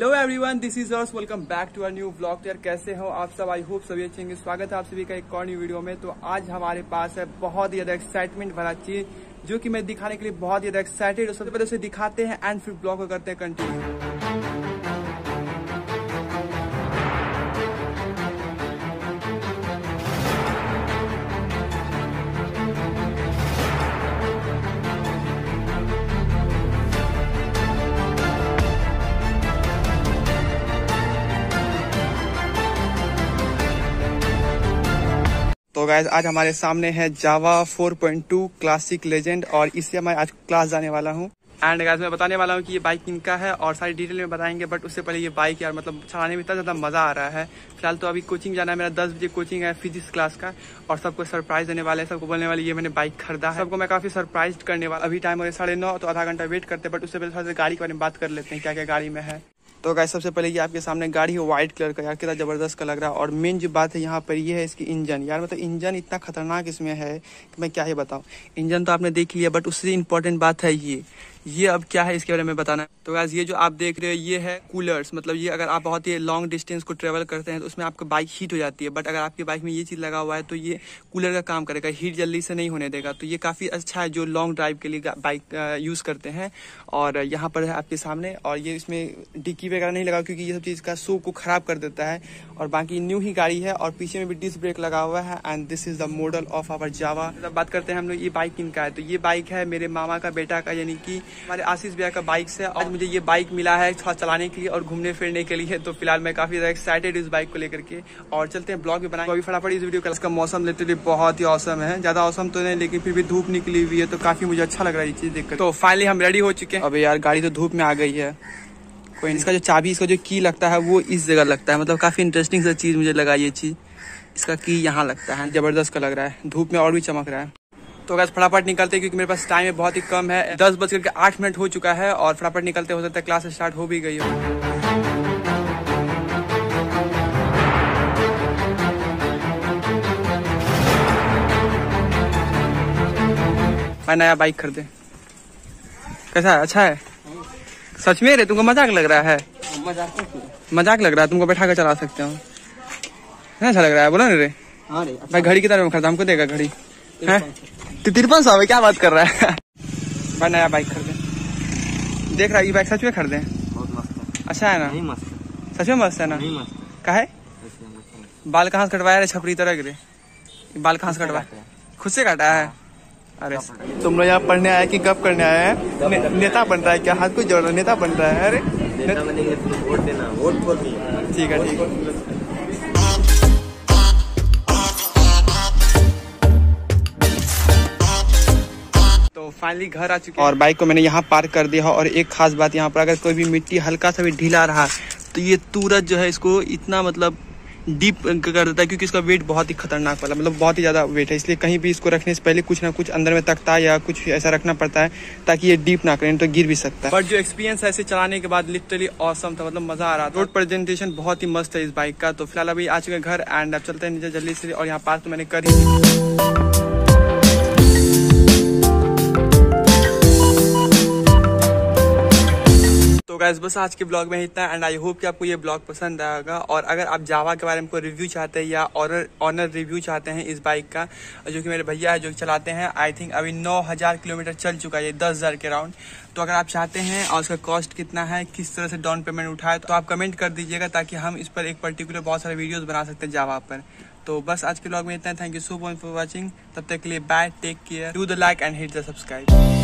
Everyone this is ours welcome back to our new blog यार, कैसे हो आप सब? आई होप सभी अच्छे होंगे। स्वागत है आप सभी का एक और न्यू वीडियो में। तो आज हमारे पास है बहुत ही ज़्यादा एक्साइटमेंट भरा चीज़, जो कि मैं दिखाने के लिए बहुत ही ज़्यादा एक्साइटेड हूँ। सबसे पहले उसे दिखाते हैं एंड फिर ब्लॉग करते हैं कंटिन्यू तो गैस आज हमारे सामने है जावा 4.2 क्लासिक लेजेंड और इससे मैं आज क्लास जाने वाला हूँ। एंड गैस मैं बताने वाला हूँ कि ये बाइक किनका है और सारी डिटेल में बताएँगे बट उससे पहले ये बाइक यार मतलब चलाने में इतना ज़्यादा मज़ा आ रहा है। फ़िलहाल तो अभी कोचिंग जाना है, मेरा दस बजे कोचिंग है फिजिक्स क्लास का और सबको सरप्राइज़ देने वाले हैं सबको बोलने वाले, ये मैंने बाइक खरीदा है। सबको मैं काफ़ी सरप्राइज़ करने वाला अभी टाइम हो गया साढ़े नौ तो आधा घंटा वेट करते हैं बट उससे पहले थोड़ा सा गाड़ी के बारे में बात कर लेते हैं क्या क्या गाड़ी में है। तो गाइस सबसे पहले ये आपके सामने गाड़ी है व्हाइट कलर का। यार, कितना ज़बरदस्त का लग रहा है। और मेन जो बात है यहाँ पर, ये है इसकी इंजन यार मतलब इंजन इतना खतरनाक इसमें है कि मैं क्या ही बताऊँ। इंजन तो आपने देख लिया बट उससे इम्पोर्टेंट बात है ये। ये अब क्या है इसके बारे में बताना है? तो गाइस ये जो आप देख रहे हो, ये है कूलर्स मतलब ये अगर आप बहुत ही लॉन्ग डिस्टेंस को ट्रेवल करते हैं तो उसमें आपकी बाइक हीट हो जाती है. बट अगर आपकी बाइक में ये चीज़ लगा हुआ है तो ये कूलर का काम करेगा. हीट जल्दी से नहीं होने देगा. तो ये काफ़ी अच्छा है जो लॉन्ग ड्राइव के लिए बाइक यूज़ करते हैं. और यहाँ पर है आपके सामने. और ये इसमें डिक्की वगैरह नहीं लगा क्योंकि ये सब चीज़ का शो को खराब कर देता है. और बाकी न्यू ही गाड़ी है, और पीछे में भी डिस्क ब्रेक लगा हुआ है. And this is the model of our Jawa बात करते हैं हम लोग, ये बाइक किनका है? तो ये बाइक है मेरे मामा का, बेटा का, यानी कि हमारे आशीष भैया का बाइक से आज मुझे ये बाइक मिला है थोड़ा चलाने के लिए और घूमने फिरने के लिए। तो फ़िलहाल मैं काफ़ी ज़्यादा एक्साइटेड इस बाइक को लेकर के। और चलते हैं ब्लॉग भी बनाएँगे। अभी फटाफट इस वीडियो का इसका मौसम लिटरली बहुत ही औसम है। ज़्यादा औसम तो नहीं, लेकिन फिर भी धूप निकली हुई है तो काफ़ी मुझे अच्छा लग रहा है ये चीज़ देखकर। तो फाइनली हम रेडी हो चुके हैं। अभी यार गाड़ी तो धूप में आ गई है। कोई इसका जो चाबी, इसका जो की लगता है, वो इस जगह लगता है। मतलब काफ़ी इंटरेस्टिंग सा चीज़ मुझे लगा ये चीज़। इसका की यहाँ लगता है। ज़बरदस्त का लग रहा है। धूप में और भी चमक रहा है। तो गैस फटाफट निकलते क्योंकि मेरे पास टाइम बहुत ही कम है। दस बज करके आठ मिनट हो चुका है और फटाफट निकलते हो सकता है क्लास स्टार्ट हो भी गई हो। मैं नया बाइक खरीदे। कैसा है? अच्छा है? सच में रे तुमको मज़ाक लग रहा है? मज़ाक लग रहा है तुमको बैठा कर चला सकते हो। अच्छा लग रहा है बोला ना रे। हाँ रे भाई घड़ी कितना में खरीदा? हमको देगा घड़ी। है? तो तिरपन सौ में क्या बात कर रहा है? भाई नया बाइक खरीदे। देख रहा है ये बाइक सच में खरीदे? बहुत मस्त है। अच्छा है ना? नहीं मस्त सच में मस्त है ना? नहीं मस्त का है? है। बाल कहाँ से कटवाया छपरी तरह गिरे बाल कहाँ से कटवाया? खुद से काटा है? अरे तुम लोग यहाँ पढ़ने आए कि गप करने आए हैं? ने, नेता बन रहा है क्या? हाथ को जोड़ रहा है नेता बन रहा है अरे? नेता बनेंगे तुम वोट देना वोट फॉर मी ठीक है ठीक है। फाइनली घर आ चुके हैं। और बाइक को मैंने यहाँ पार्क कर दिया और एक खास बात यहाँ पर अगर कोई भी मिट्टी हल्का सा भी ढीला रहा तो ये तुरंत जो है इसको इतना मतलब डीप कर देता है क्योंकि इसका वेट बहुत ही खतरनाक वाला मतलब बहुत ही ज़्यादा वेट है। इसलिए कहीं भी इसको रखने से पहले कुछ ना कुछ अंदर में तख्ता या कुछ ऐसा रखना पड़ता है ताकि ये डीप ना करें तो गिर भी सकता है। बट जो एक्सपीरियंस है ऐसे चलाने के बाद लिटरली औसम था मतलब मज़ा आ रहा था। रोड प्रेजेंटेशन बहुत ही मस्त है इस बाइक का। तो फ़िलहाल अभी आ चुके घर एंड अब चलते हैं नीचे जल्दी से और यहाँ पार्क तो मैंने कर ही तो बस आज के ब्लॉग में इतना एंड आई होप कि आपको ये ब्लॉग पसंद आएगा। और अगर आप जावा के बारे में कोई रिव्यू चाहते हैं या ऑनर ऑनर रिव्यू चाहते हैं इस बाइक का, जो कि मेरे भैया है, जो चलाते हैं आई थिंक अभी 9000 किलोमीटर चल चुका है ये 10000 के राउंड तो अगर आप चाहते हैं, और उसका कॉस्ट कितना है, किस तरह से डाउन पेमेंट उठाए तो आप कमेंट कर दीजिएगा, ताकि हम इस पर एक पर्टिकुलर बहुत सारे वीडियोज़ बना सकते हैं जावा पर। तो बस आज के ब्लॉग में इतना। Thank you so much for watching तब तक के लिए bye take care do the like and hit the subscribe